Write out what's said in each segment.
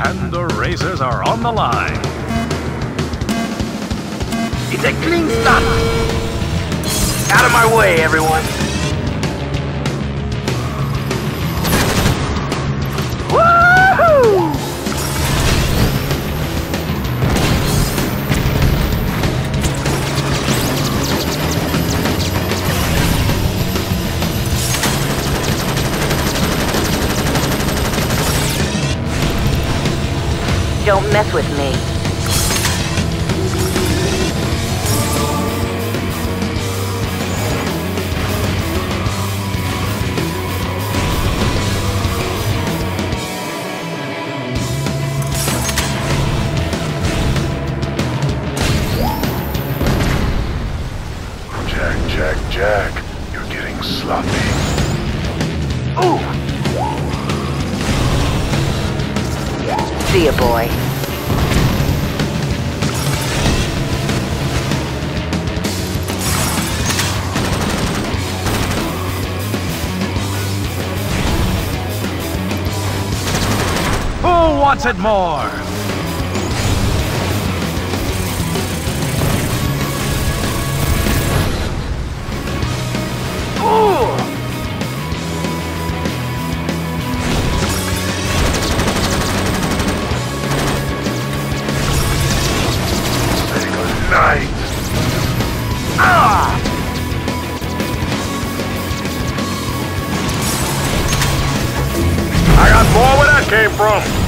And the razors are on the line. It's a clean start. Out of my way, everyone. Don't mess with me. Jak, Jak, Jak, you're getting sloppy. Ooh! See ya, boy. Who wants it more? Came from.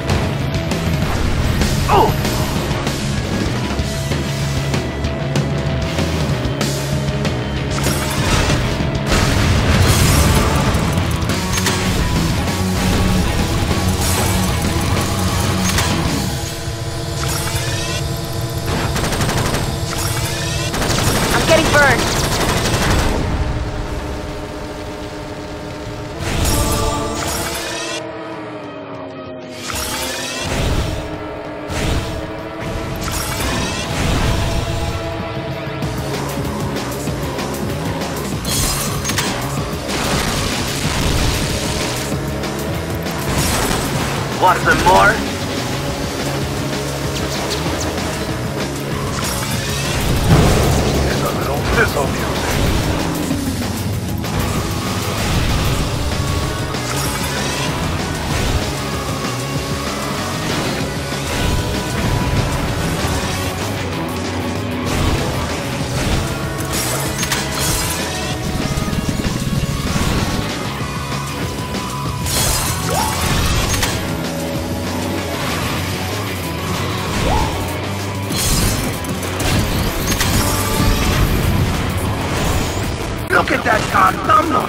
Want some more? It's a little missile music. Look at that car, Domino!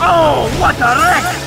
Oh, what a wreck!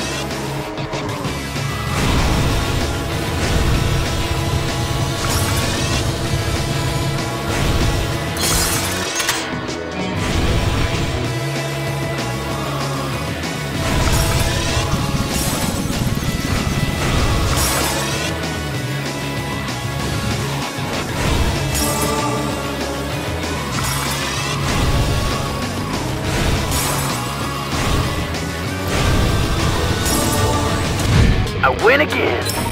Win again.